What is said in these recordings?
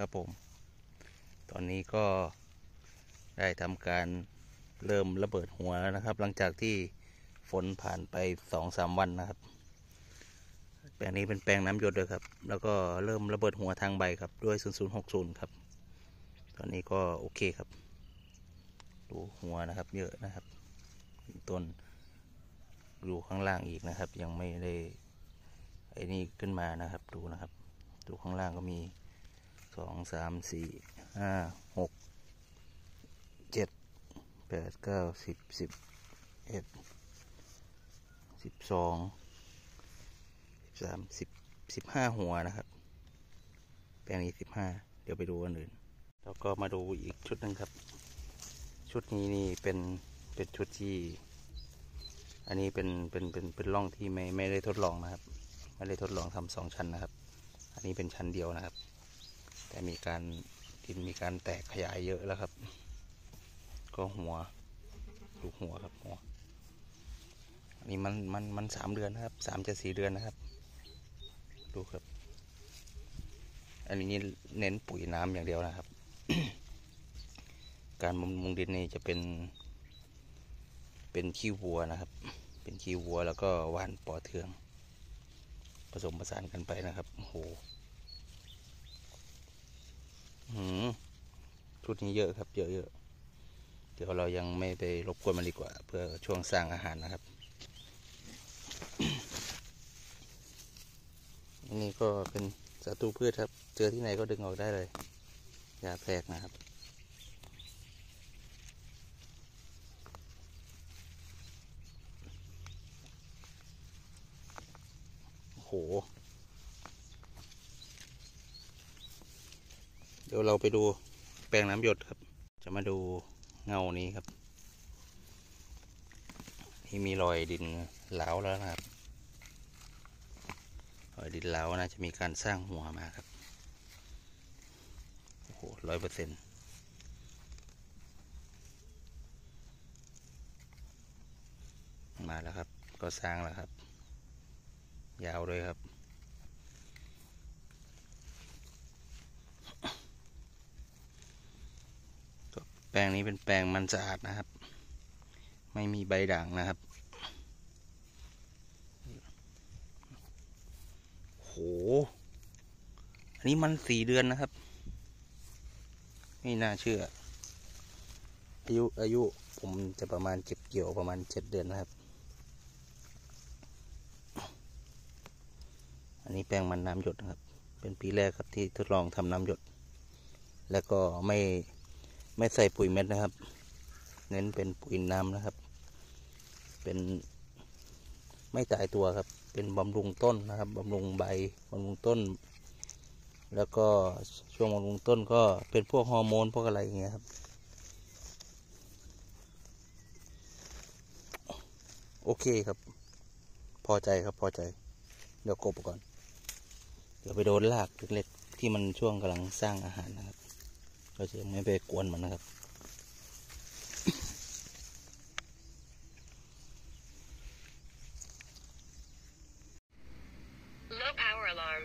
ครับผม ตอนนี้ก็ได้ทำการเริ่มระเบิดหัวแล้วนะครับ หลังจากที่ฝนผ่านไปสองสามวันนะครับ แปลงนี้เป็นแปลงน้ำหยดด้วยครับ แล้วก็เริ่มระเบิดหัวทางใบครับด้วย0060ครับ ตอนนี้ก็โอเคครับ ดูหัวนะครับ เยอะนะครับ ต้นดูข้างล่างอีกนะครับ ยังไม่ได้ไอ้นี่ขึ้นมานะครับ ดูนะครับ ดูข้างล่างก็มี สองสามสี่ห้าหกเจ็ดแปดเก้าสิบสิบเอ็ดสิบสองสิบสามสิบสิบห้าหัวนะครับ แปลงนี้สิบห้าเดี๋ยวไปดูอันอื่น แล้วก็มาดูอีกชุดหนึ่งครับ ชุดนี้นี่เป็นเป็นชุดที่ อันนี้เป็นเป็นเป็นเป็นร่องที่ไม่ไม่ได้ทดลองนะครับ ไม่ได้ทดลองทำสองชั้นนะครับ อันนี้เป็นชั้นเดียวนะครับ แต่มีการดินมีการแตกขยายเยอะแล้วครับ ก็หัวดูหัวครับหัวอันนี้มันมันมันสามเดือนนะครับสามจะสี่เดือนนะครับ ดูครับ อันนี้เน้นปุ๋ยน้ำอย่างเดียวนะครับ การบำรุงดินนี่จะเป็น เป็นขี้วัวนะครับ เป็นขี้วัวแล้วก็หว่านปอเทือง ผสมผสานกันไปนะครับโอ้โห ชุดนี้เยอะครับเยอะเยอะเดี๋ยวเรายังไม่ไปรบกวนมันดีกว่า เพื่อช่วงสร้างอาหารนะครับนนี้ก็เป็นศัตรูพืชครับ เจอที่ไหนก็ดึงออกได้เลยยาแพรกนะครับโอ้โห ดี๋ยวเราไปดูแปลงน้ำหยดครับ จะมาดูเงานี้ครับที่มีรอยดินเหลาแล้วนะครับรอยดินเหลาน่าจะมีการสร้างหัวมาครับโอ้โหร้อยเปอร์เซ็นต์มาแล้วครับ ก็สร้างแล้วครับ ยาวเลยครับ ลงนี้เป็นแปลงมันสะอาดนะครับ ไม่มีใบด่างนะครับโหอันนี้มันสี่เดือนนะครับ ไม่น่าเชื่อ อายุอายุผมจะประมาณเก็บเกี่ยวประมาณเจ็ดเดือนนะครับ อันนี้แปลงมันน้ำหยดนะครับ เป็นปีแรกครับที่ทดลองทำน้ำหยด แล้วก็ไม่ ไม่ใส่ปุ๋ยเม็ดนะครับ เน้นเป็นปุ๋ยน้ำนะครับ เป็นไม่ตายตัวครับ เป็นบำรุงต้นนะครับบำรุงใบบำรุงต้น แล้วก็ช่วงบำรุงต้นก็เป็นพวกฮอร์โมนพวกอะไรอย่างเงี้ยครับ โอเคครับ พอใจครับพอใจ เดี๋ยวกบก่อน เดี๋ยวไปโดนลากเล็กๆที่มันช่วงกำลังสร้างอาหารนะครับ เราจะไม่ไปกวนมันนะครับ Low power alarm.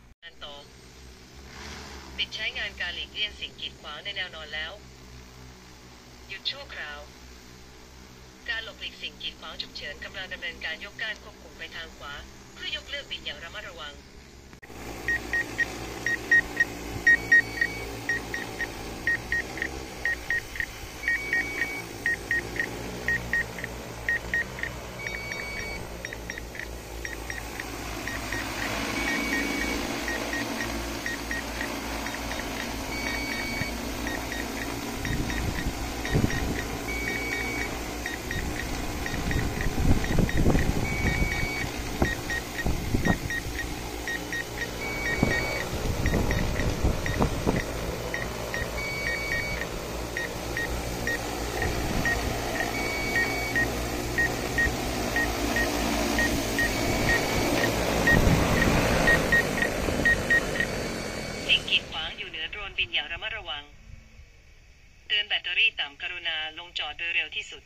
งา นตก ปิดใช้งานการหลีกเลี่ยงสิ่งกีดขวางในแนวนอนแล้ว หยุดชั่วคราว การหลบหลีกสิ่งกีดขวางฉุกเฉินกำลังดำเนินการยกก้านควบคุมไปทางขวา เพื่อยกเลิกบินอย่างระมัดระวัง งระมัดระวัง เตือนแบตเตอรี่ต่ำกรุณาลงจอดโดยเร็วที่สุด